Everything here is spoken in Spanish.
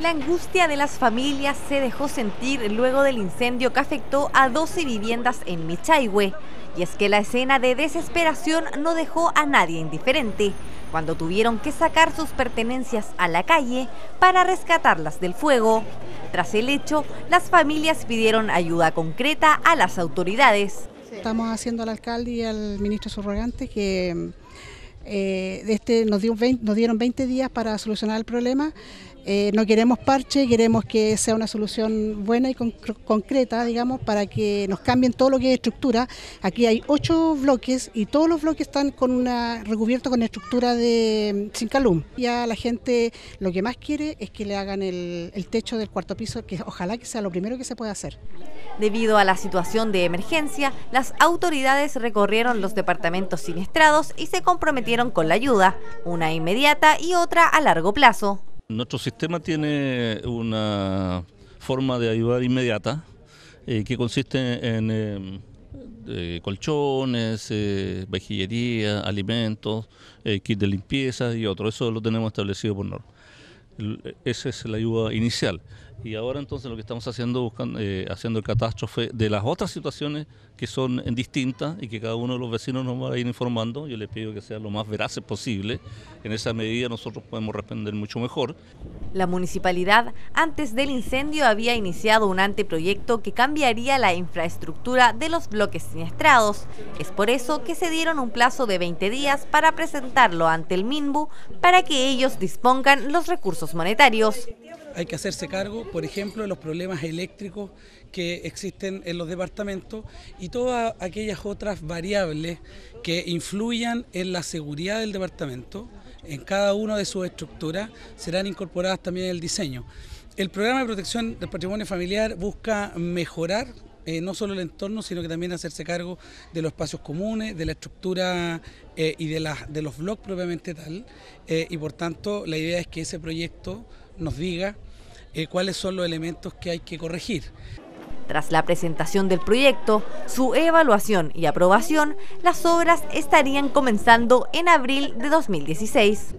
La angustia de las familias se dejó sentir luego del incendio que afectó a 12 viviendas en Michaihue. Y es que la escena de desesperación no dejó a nadie indiferente cuando tuvieron que sacar sus pertenencias a la calle para rescatarlas del fuego. Tras el hecho, las familias pidieron ayuda concreta a las autoridades. Estamos haciendo al alcalde y al ministro subrogante que eh, este, nos, nos dieron 20 días para solucionar el problema eh, no queremos parche, queremos que sea una solución buena y concreta, digamos, para que nos cambien todo lo que es estructura. Aquí hay ocho bloques y todos los bloques están con una recubiertos con estructura de Cincalum. Ya la gente lo que más quiere es que le hagan el, el techo del cuarto piso, que ojalá que sea lo primero que se pueda hacer. Debido a la situación de emergencia, las autoridades recorrieron los departamentos siniestrados y se comprometieron con la ayuda, una inmediata y otra a largo plazo. Nuestro sistema tiene una forma de ayudar inmediata eh, que consiste en eh, colchones, eh, vajillería, alimentos, kit de limpieza y otro. Eso lo tenemos establecido por norma. Esa es la ayuda inicial. Y ahora entonces lo que estamos haciendo buscando, eh, haciendo el catástrofe de las otras situaciones que son distintas y que cada uno de los vecinos nos va a ir informando. Yo les pido que sean lo más veraces posible. En esa medida nosotros podemos responder mucho mejor. La municipalidad antes del incendio había iniciado un anteproyecto que cambiaría la infraestructura de los bloques siniestrados. Es por eso que se dieron un plazo de 20 días para presentarlo ante el MINBU para que ellos dispongan los recursos hay que hacerse cargo, por ejemplo, de los problemas eléctricos que existen en los departamentos y todas aquellas otras variables que influyan en la seguridad del departamento, en cada una de sus estructuras, serán incorporadas también en el diseño. El programa de protección del patrimonio familiar busca mejorar eh, no solo el entorno, sino que también hacerse cargo de los espacios comunes, de la estructura eh, y de, de los bloques propiamente tal. Eh, y por tanto, la idea es que ese proyecto nos diga cuáles son los elementos que hay que corregir. Tras la presentación del proyecto, su evaluación y aprobación, las obras estarían comenzando en abril de 2016.